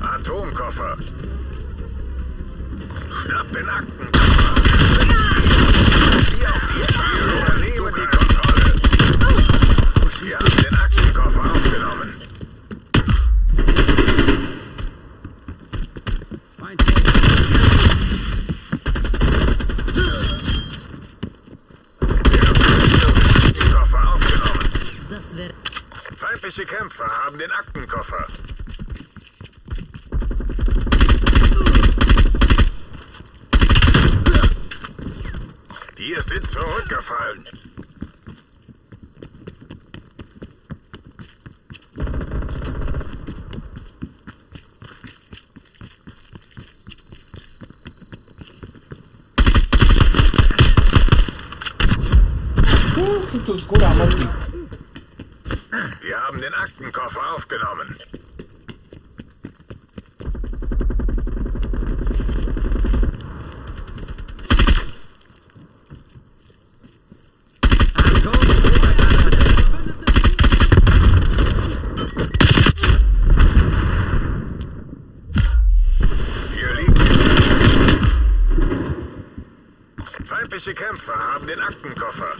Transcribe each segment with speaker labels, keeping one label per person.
Speaker 1: Atomkoffer. Schnapp den Akten. Wir auf die Übernehmen die Kontrolle. Wir haben den Aktenkoffer aufgenommen.
Speaker 2: Feind.
Speaker 1: Aktenkoffer aufgenommen.
Speaker 3: Das wäre...
Speaker 1: Feindliche Kämpfer haben den Aktenkoffer. Wir sind zurückgefallen.
Speaker 4: Uh, tu zgóra, Mati.
Speaker 1: Wir haben den Aktenkoffer aufgenommen. Feindliche Kämpfer haben den Aktenkoffer.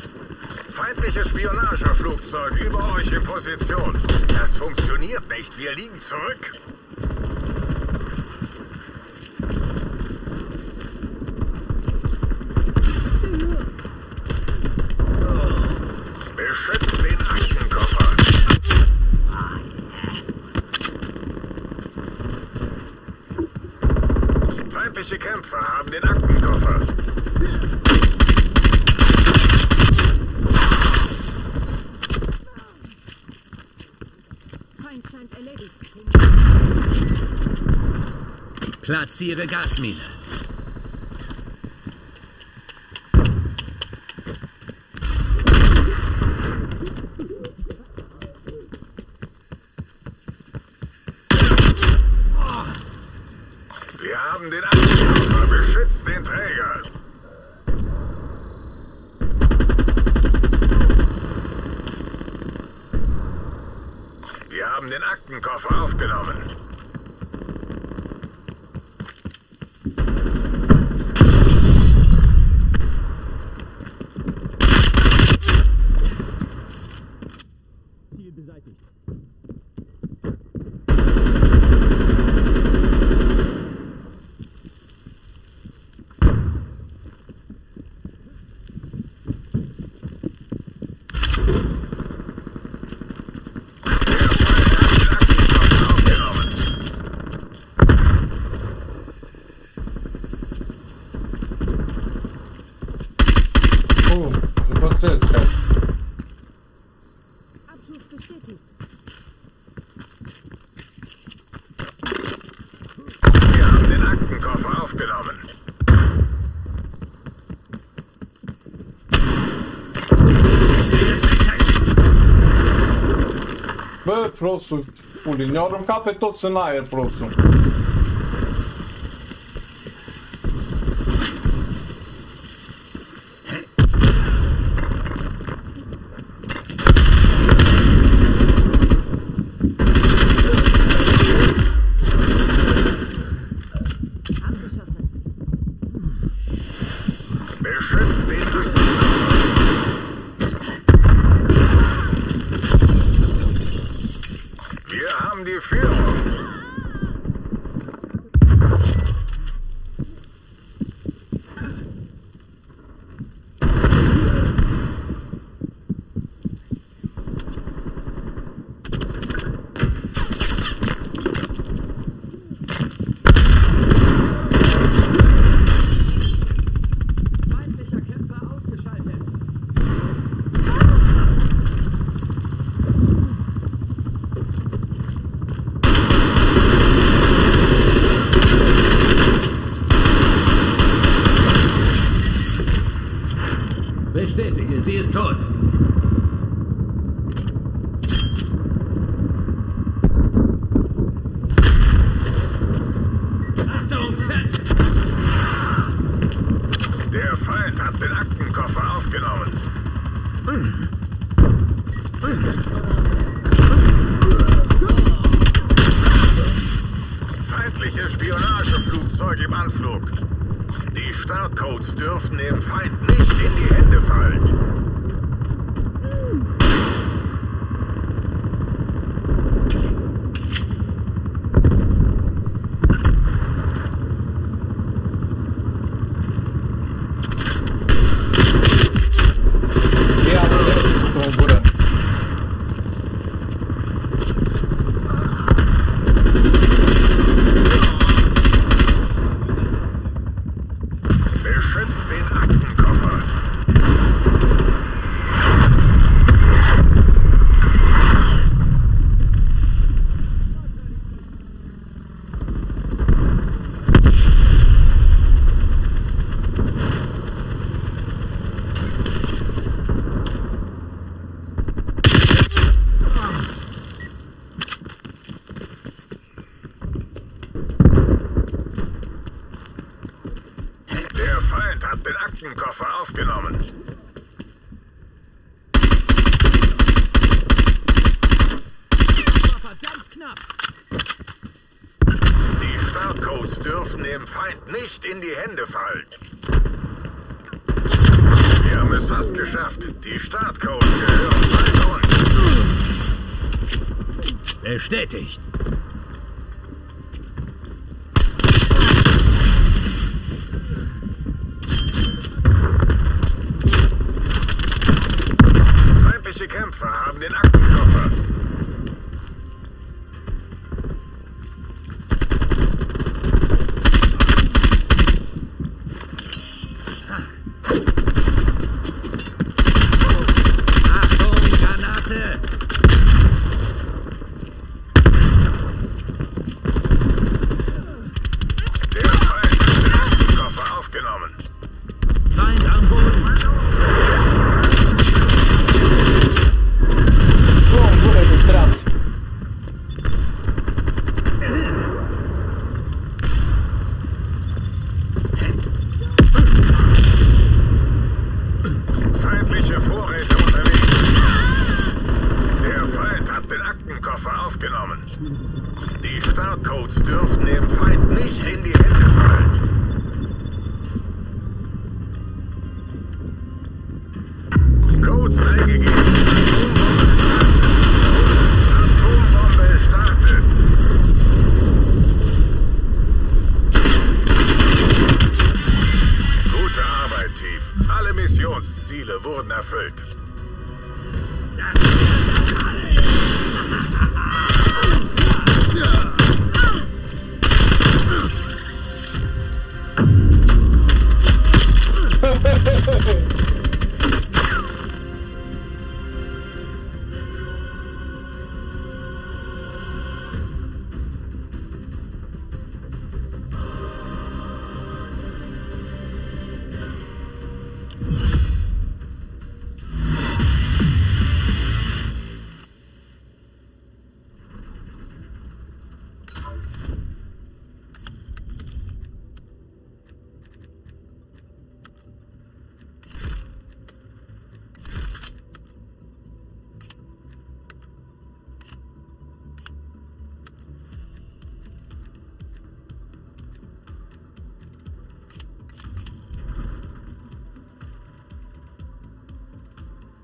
Speaker 1: Feindliches Spionageflugzeug über euch in Position. Das funktioniert nicht. Wir liegen zurück. Beschützt den Aktenkoffer. Feindliche Kämpfer haben den Aktenkoffer.
Speaker 2: Platziere Gasmine.
Speaker 1: Wir haben den Aktenkoffer. Beschützt den Träger. Wir haben den Aktenkoffer aufgenommen.
Speaker 4: Bă, prostul, puli, ne-au aruncat pe toți în aer, prostul.
Speaker 1: Wir haben die Führung.
Speaker 2: Bestätige, sie ist tot. Achtung, Z!
Speaker 1: Der Feind hat den Aktenkoffer aufgenommen. Feindliche Spionageflugzeug im Anflug. Die Startcodes dürften dem Feind nicht in die Hände fallen.
Speaker 4: Ja, aber der ist gekommen, Bruder.
Speaker 1: Beschützt den Aktenkoffer. Der Feind hat den Aktenkoffer aufgenommen.
Speaker 2: Verdammt knapp!
Speaker 1: Die Startcodes dürfen dem Feind nicht in die Hände fallen. Wir haben es fast geschafft. Die Startcodes gehören bald uns.
Speaker 2: Bestätigt.
Speaker 1: Feindliche Kämpfer haben den Aktenkoffer. fate.